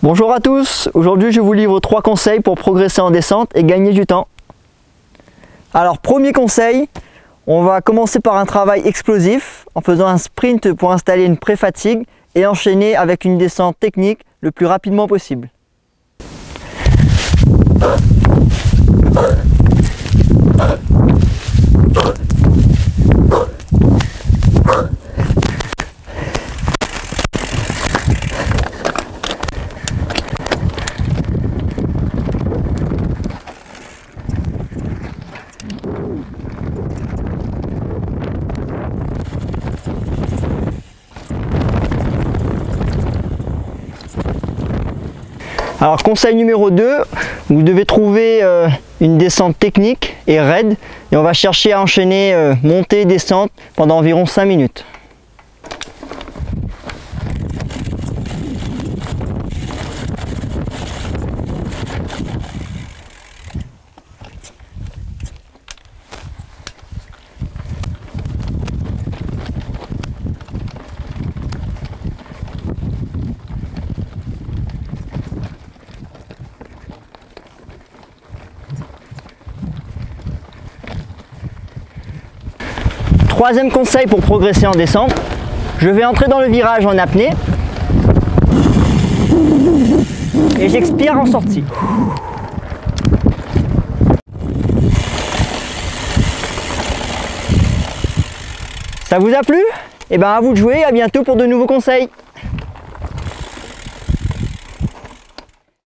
Bonjour à tous, aujourd'hui je vous livre trois conseils pour progresser en descente et gagner du temps. Alors premier conseil, on va commencer par un travail explosif en faisant un sprint pour installer une pré-fatigue et enchaîner avec une descente technique le plus rapidement possible. Alors conseil numéro 2, vous devez trouver euh, une descente technique et raide et on va chercher à enchaîner euh, montée descente pendant environ 5 minutes. Troisième conseil pour progresser en descente, je vais entrer dans le virage en apnée. Et j'expire en sortie. Ça vous a plu? Eh bien à vous de jouer, à bientôt pour de nouveaux conseils